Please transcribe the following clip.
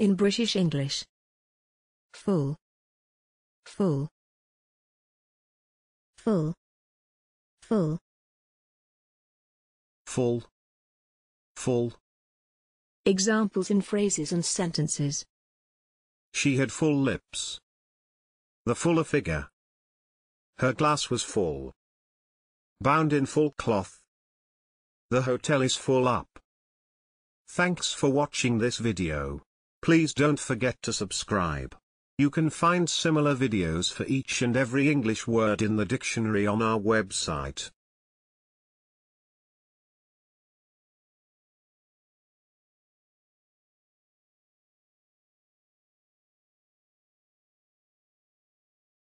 In British English. Full. Full. Full. Full. Full. Full. Examples in phrases and sentences. She had full lips. The fuller figure. Her glass was full. Bound in full cloth. The hotel is full up. Thanks for watching this video. Please don't forget to subscribe. You can find similar videos for each and every English word in the dictionary on our website.